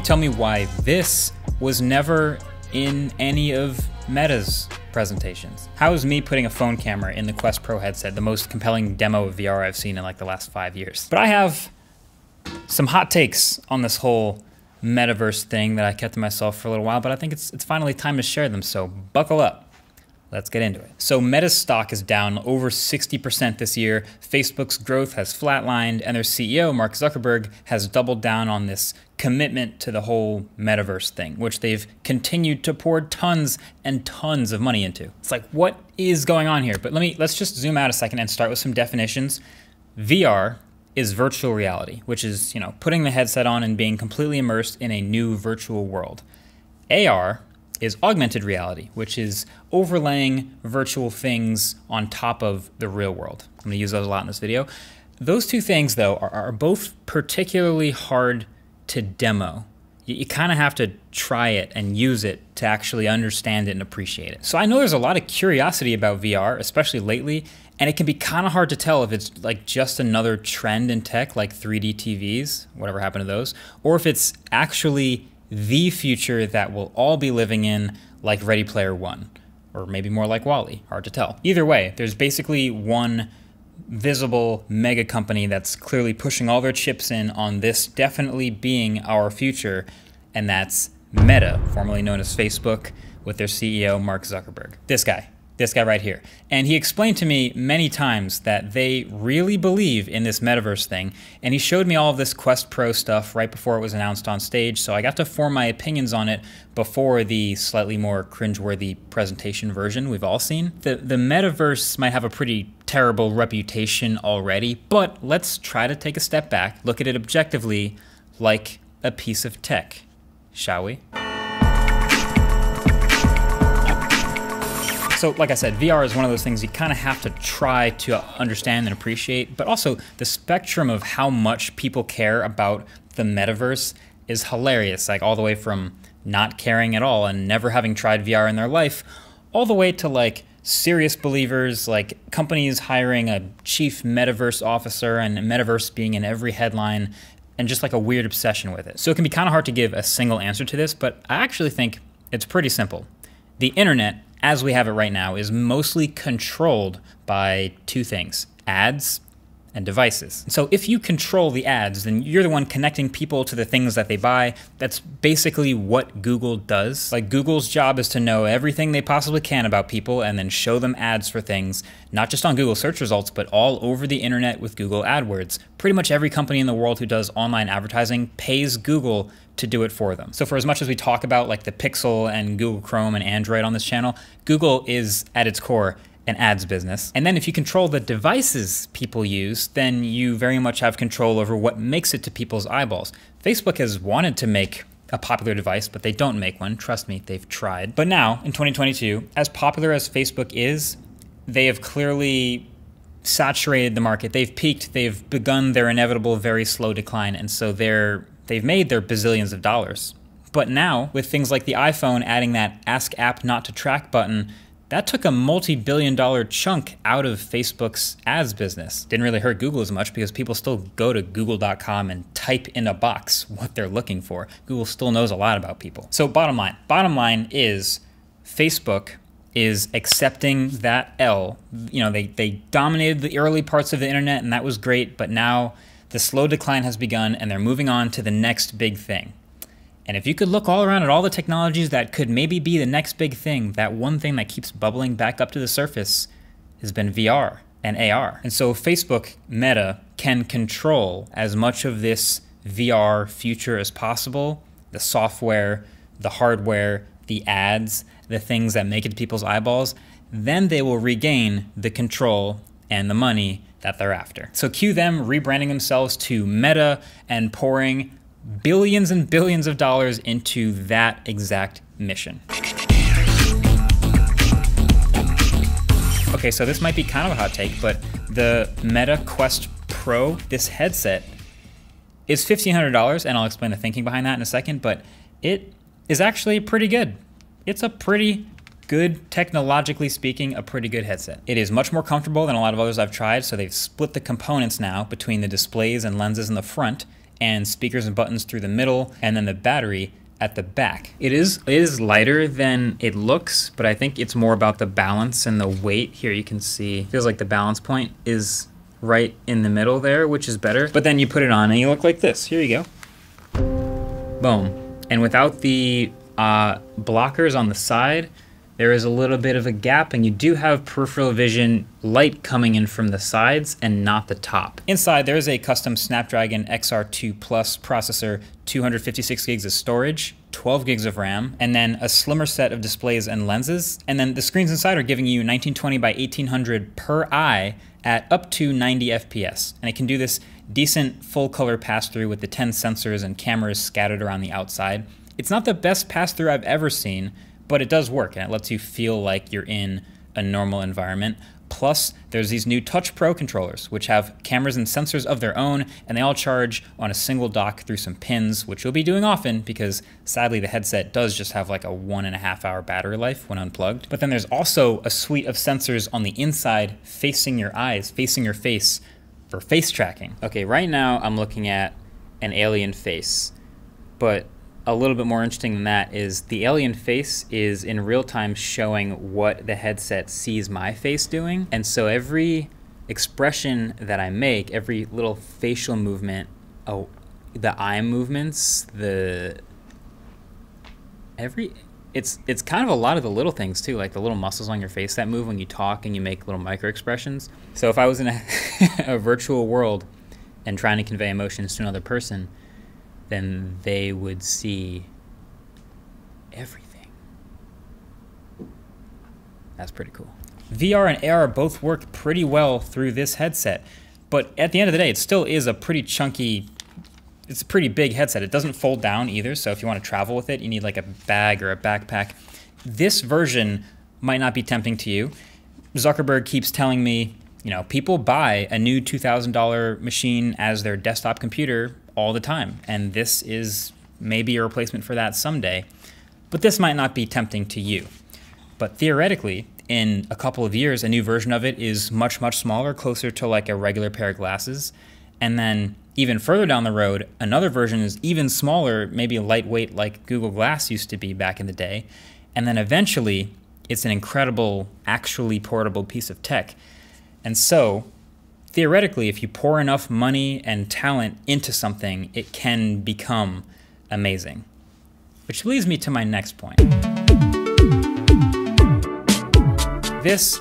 tell me why this was never in any of Meta's presentations? How is me putting a phone camera in the Quest Pro headset the most compelling demo of VR I've seen in like the last five years? But I have some hot takes on this whole metaverse thing that I kept to myself for a little while, but I think it's, it's finally time to share them, so buckle up. Let's get into it. So Meta's stock is down over 60% this year. Facebook's growth has flatlined, and their CEO, Mark Zuckerberg, has doubled down on this commitment to the whole metaverse thing, which they've continued to pour tons and tons of money into. It's like, what is going on here? But let me let's just zoom out a second and start with some definitions. VR is virtual reality, which is, you know, putting the headset on and being completely immersed in a new virtual world. AR is augmented reality, which is overlaying virtual things on top of the real world. I'm going to use those a lot in this video. Those two things, though, are, are both particularly hard to demo. You, you kind of have to try it and use it to actually understand it and appreciate it. So I know there's a lot of curiosity about VR, especially lately, and it can be kind of hard to tell if it's like just another trend in tech, like 3D TVs, whatever happened to those, or if it's actually the future that we'll all be living in, like Ready Player One, or maybe more like WALL-E. Hard to tell. Either way, there's basically one visible mega company that's clearly pushing all their chips in on this definitely being our future, and that's Meta, formerly known as Facebook, with their CEO, Mark Zuckerberg. This guy this guy right here. And he explained to me many times that they really believe in this metaverse thing. And he showed me all of this Quest Pro stuff right before it was announced on stage. So I got to form my opinions on it before the slightly more cringeworthy presentation version we've all seen. The, the metaverse might have a pretty terrible reputation already, but let's try to take a step back, look at it objectively like a piece of tech, shall we? So, like I said, VR is one of those things you kind of have to try to understand and appreciate, but also the spectrum of how much people care about the metaverse is hilarious. Like, all the way from not caring at all and never having tried VR in their life, all the way to like serious believers, like companies hiring a chief metaverse officer and metaverse being in every headline and just like a weird obsession with it. So it can be kind of hard to give a single answer to this, but I actually think it's pretty simple. The internet as we have it right now, is mostly controlled by two things ads and devices. So if you control the ads, then you're the one connecting people to the things that they buy. That's basically what Google does. Like Google's job is to know everything they possibly can about people and then show them ads for things, not just on Google search results, but all over the internet with Google AdWords. Pretty much every company in the world who does online advertising pays Google to do it for them. So for as much as we talk about like the Pixel and Google Chrome and Android on this channel, Google is at its core an ads business. And then if you control the devices people use, then you very much have control over what makes it to people's eyeballs. Facebook has wanted to make a popular device, but they don't make one. Trust me, they've tried. But now, in 2022, as popular as Facebook is, they have clearly saturated the market. They've peaked, they've begun their inevitable very slow decline, and so they're they've made their bazillions of dollars. But now, with things like the iPhone adding that Ask App Not to Track button, that took a multi billion dollar chunk out of Facebook's ads business. Didn't really hurt Google as much because people still go to google.com and type in a box what they're looking for. Google still knows a lot about people. So, bottom line bottom line is Facebook is accepting that L. You know, they, they dominated the early parts of the internet and that was great, but now the slow decline has begun and they're moving on to the next big thing. And if you could look all around at all the technologies that could maybe be the next big thing, that one thing that keeps bubbling back up to the surface has been VR and AR. And so Facebook, Meta, can control as much of this VR future as possible the software, the hardware, the ads, the things that make it to people's eyeballs. Then they will regain the control and the money that they're after. So cue them rebranding themselves to Meta and pouring billions and billions of dollars into that exact mission. Okay, so this might be kind of a hot take, but the Meta Quest Pro, this headset, is $1,500, and I'll explain the thinking behind that in a second, but it is actually pretty good. It's a pretty good, technologically speaking, a pretty good headset. It is much more comfortable than a lot of others I've tried, so they've split the components now between the displays and lenses in the front, and speakers and buttons through the middle, and then the battery at the back. It is it is lighter than it looks, but I think it's more about the balance and the weight. Here you can see, feels like the balance point is right in the middle there, which is better. But then you put it on and you look like this. Here you go. Boom. And without the uh, blockers on the side, there is a little bit of a gap and you do have peripheral vision light coming in from the sides and not the top. Inside there is a custom Snapdragon XR2 Plus processor, 256 gigs of storage, 12 gigs of RAM, and then a slimmer set of displays and lenses. And then the screens inside are giving you 1920 by 1800 per eye at up to 90 FPS. And it can do this decent full color pass through with the 10 sensors and cameras scattered around the outside. It's not the best pass through I've ever seen, but it does work and it lets you feel like you're in a normal environment. Plus, there's these new Touch Pro controllers, which have cameras and sensors of their own, and they all charge on a single dock through some pins, which you'll be doing often because sadly the headset does just have like a one and a half hour battery life when unplugged. But then there's also a suite of sensors on the inside facing your eyes, facing your face for face tracking. Okay, right now I'm looking at an alien face, but a little bit more interesting than that is the alien face is in real time showing what the headset sees my face doing. And so every expression that I make, every little facial movement, oh, the eye movements, the every it's it's kind of a lot of the little things too, like the little muscles on your face that move when you talk and you make little micro expressions. So if I was in a, a virtual world and trying to convey emotions to another person, then they would see everything. That's pretty cool. VR and AR both work pretty well through this headset, but at the end of the day, it still is a pretty chunky, it's a pretty big headset. It doesn't fold down either, so if you want to travel with it, you need like a bag or a backpack. This version might not be tempting to you. Zuckerberg keeps telling me, you know, people buy a new $2,000 machine as their desktop computer all the time. And this is maybe a replacement for that someday. But this might not be tempting to you. But theoretically, in a couple of years, a new version of it is much, much smaller, closer to like a regular pair of glasses. And then even further down the road, another version is even smaller, maybe lightweight like Google Glass used to be back in the day. And then eventually, it's an incredible, actually portable piece of tech. And so, theoretically, if you pour enough money and talent into something, it can become amazing. Which leads me to my next point. This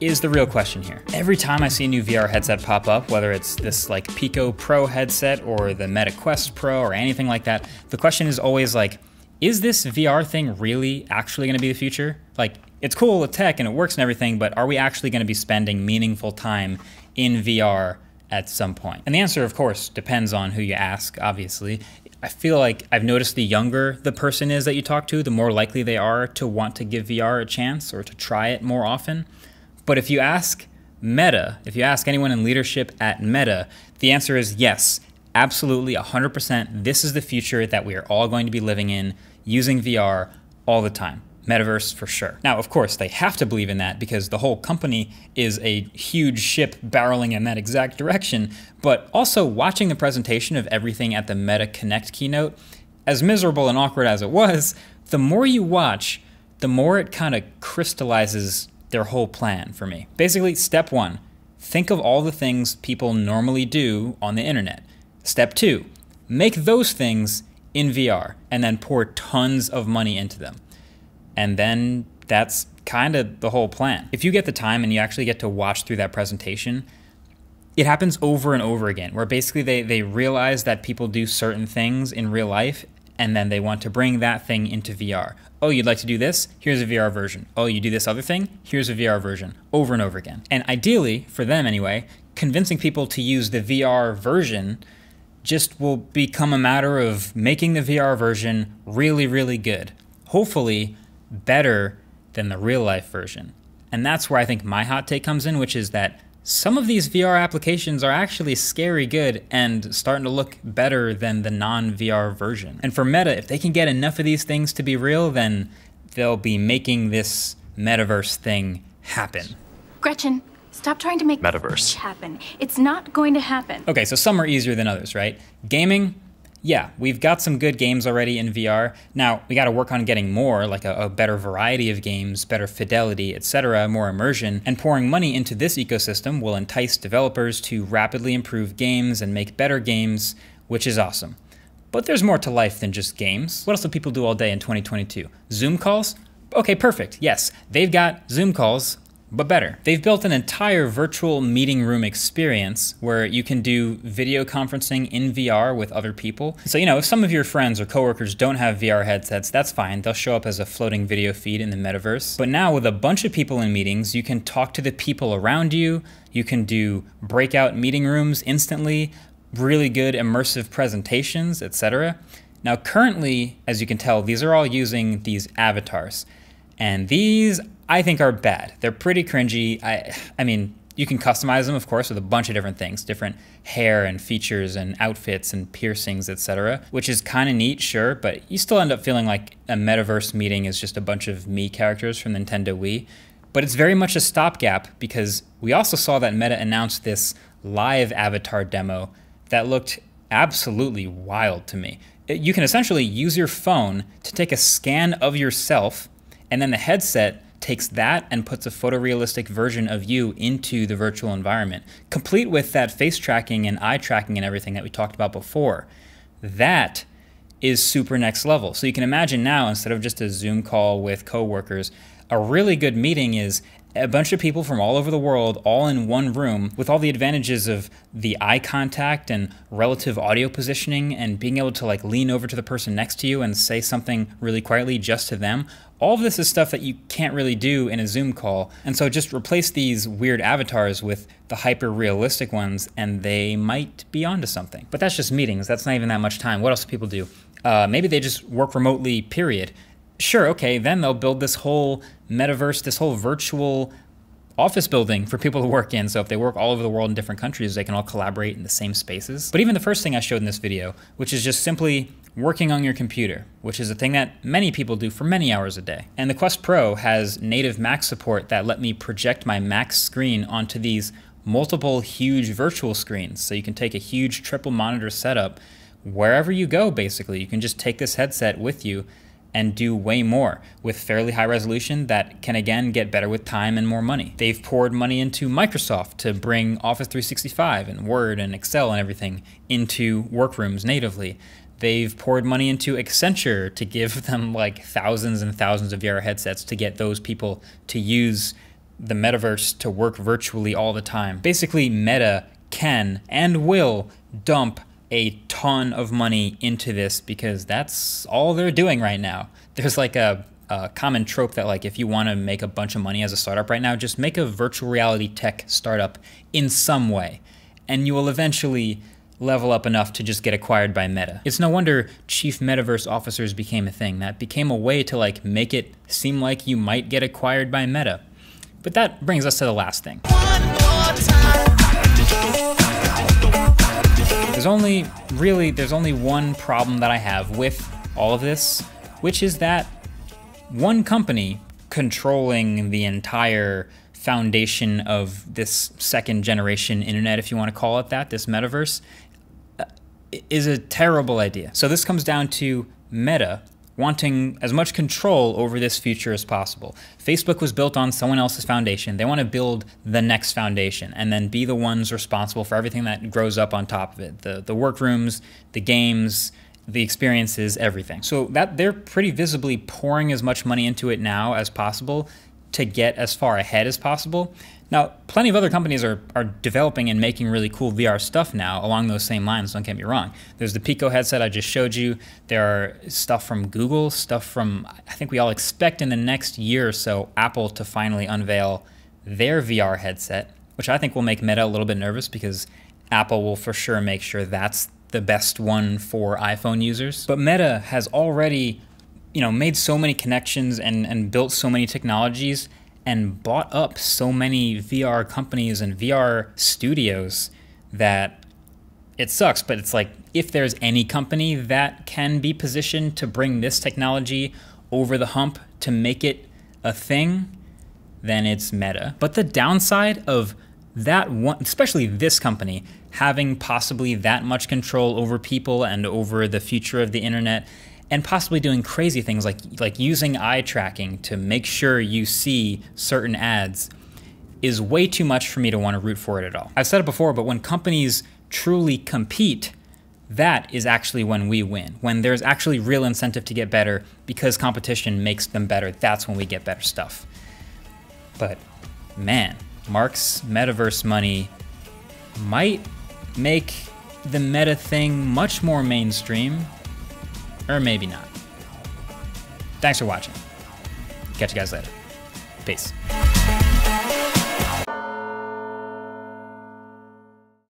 is the real question here. Every time I see a new VR headset pop up, whether it's this like Pico Pro headset or the Meta Quest Pro or anything like that, the question is always like, is this VR thing really actually gonna be the future? Like, it's cool with tech and it works and everything, but are we actually gonna be spending meaningful time in VR at some point? And the answer, of course, depends on who you ask, obviously. I feel like I've noticed the younger the person is that you talk to, the more likely they are to want to give VR a chance or to try it more often. But if you ask Meta, if you ask anyone in leadership at Meta, the answer is yes, absolutely 100%. This is the future that we are all going to be living in using VR all the time metaverse for sure. Now, of course, they have to believe in that because the whole company is a huge ship barreling in that exact direction. But also, watching the presentation of everything at the Meta Connect keynote, as miserable and awkward as it was, the more you watch, the more it kind of crystallizes their whole plan for me. Basically, step one think of all the things people normally do on the internet. Step two, make those things in VR and then pour tons of money into them and then that's kind of the whole plan. If you get the time and you actually get to watch through that presentation, it happens over and over again, where basically they, they realize that people do certain things in real life and then they want to bring that thing into VR. Oh, you'd like to do this? Here's a VR version. Oh, you do this other thing? Here's a VR version. Over and over again. And ideally, for them anyway, convincing people to use the VR version just will become a matter of making the VR version really, really good. Hopefully, better than the real life version. And that's where I think my hot take comes in, which is that some of these VR applications are actually scary good and starting to look better than the non VR version. And for Meta, if they can get enough of these things to be real, then they'll be making this metaverse thing happen. Gretchen, Stop trying to make Metaverse. happen. It's not going to happen. Okay, so some are easier than others, right? Gaming, yeah, we've got some good games already in VR. Now, we got to work on getting more, like a, a better variety of games, better fidelity, etc., more immersion. And pouring money into this ecosystem will entice developers to rapidly improve games and make better games, which is awesome. But there's more to life than just games. What else do people do all day in 2022? Zoom calls? Okay, perfect. Yes, they've got Zoom calls but better. They've built an entire virtual meeting room experience where you can do video conferencing in VR with other people. So, you know, if some of your friends or coworkers don't have VR headsets, that's fine. They'll show up as a floating video feed in the metaverse. But now, with a bunch of people in meetings, you can talk to the people around you, you can do breakout meeting rooms instantly, really good immersive presentations, etc. Now, currently, as you can tell, these are all using these avatars. And these I think are bad. They're pretty cringy. I I mean, you can customize them, of course, with a bunch of different things, different hair and features and outfits and piercings, etc., which is kind of neat, sure, but you still end up feeling like a metaverse meeting is just a bunch of Mii characters from Nintendo Wii. But it's very much a stopgap because we also saw that Meta announced this live avatar demo that looked absolutely wild to me. You can essentially use your phone to take a scan of yourself, and then the headset takes that and puts a photorealistic version of you into the virtual environment, complete with that face tracking and eye tracking and everything that we talked about before. That is super next level. So you can imagine now, instead of just a Zoom call with coworkers, a really good meeting is a bunch of people from all over the world all in one room with all the advantages of the eye contact and relative audio positioning and being able to like lean over to the person next to you and say something really quietly just to them. All of this is stuff that you can't really do in a zoom call. And so just replace these weird avatars with the hyper realistic ones and they might be onto something. But that's just meetings. That's not even that much time. What else do people do? Uh, maybe they just work remotely period sure, okay, then they'll build this whole metaverse, this whole virtual office building for people to work in. So if they work all over the world in different countries, they can all collaborate in the same spaces. But even the first thing I showed in this video, which is just simply working on your computer, which is a thing that many people do for many hours a day. And the Quest Pro has native Mac support that let me project my Mac screen onto these multiple huge virtual screens. So you can take a huge triple monitor setup wherever you go, basically. You can just take this headset with you and do way more with fairly high resolution that can again get better with time and more money. They've poured money into Microsoft to bring Office 365 and Word and Excel and everything into workrooms natively. They've poured money into Accenture to give them like thousands and thousands of VR headsets to get those people to use the metaverse to work virtually all the time. Basically, Meta can and will dump a ton of money into this because that's all they're doing right now. There's like a, a common trope that like if you want to make a bunch of money as a startup right now, just make a virtual reality tech startup in some way, and you will eventually level up enough to just get acquired by Meta. It's no wonder chief metaverse officers became a thing. That became a way to like make it seem like you might get acquired by Meta. But that brings us to the last thing. There's only, really, there's only one problem that I have with all of this, which is that one company controlling the entire foundation of this second generation internet, if you want to call it that, this metaverse, uh, is a terrible idea. So this comes down to Meta wanting as much control over this future as possible. Facebook was built on someone else's foundation. They want to build the next foundation and then be the ones responsible for everything that grows up on top of it the, the workrooms, the games, the experiences, everything. So that they're pretty visibly pouring as much money into it now as possible to get as far ahead as possible. Now, plenty of other companies are, are developing and making really cool VR stuff now along those same lines, don't get me wrong. There's the Pico headset I just showed you. There are stuff from Google, stuff from, I think we all expect in the next year or so, Apple to finally unveil their VR headset, which I think will make Meta a little bit nervous because Apple will for sure make sure that's the best one for iPhone users. But Meta has already, you know, made so many connections and, and built so many technologies and bought up so many VR companies and VR studios that it sucks. But it's like if there's any company that can be positioned to bring this technology over the hump to make it a thing, then it's Meta. But the downside of that one, especially this company, having possibly that much control over people and over the future of the internet, and possibly doing crazy things like like using eye tracking to make sure you see certain ads is way too much for me to want to root for it at all. I've said it before, but when companies truly compete, that is actually when we win. When there's actually real incentive to get better because competition makes them better, that's when we get better stuff. But man, Mark's metaverse money might make the meta thing much more mainstream, or maybe not. Thanks for watching. Catch you guys later. Peace.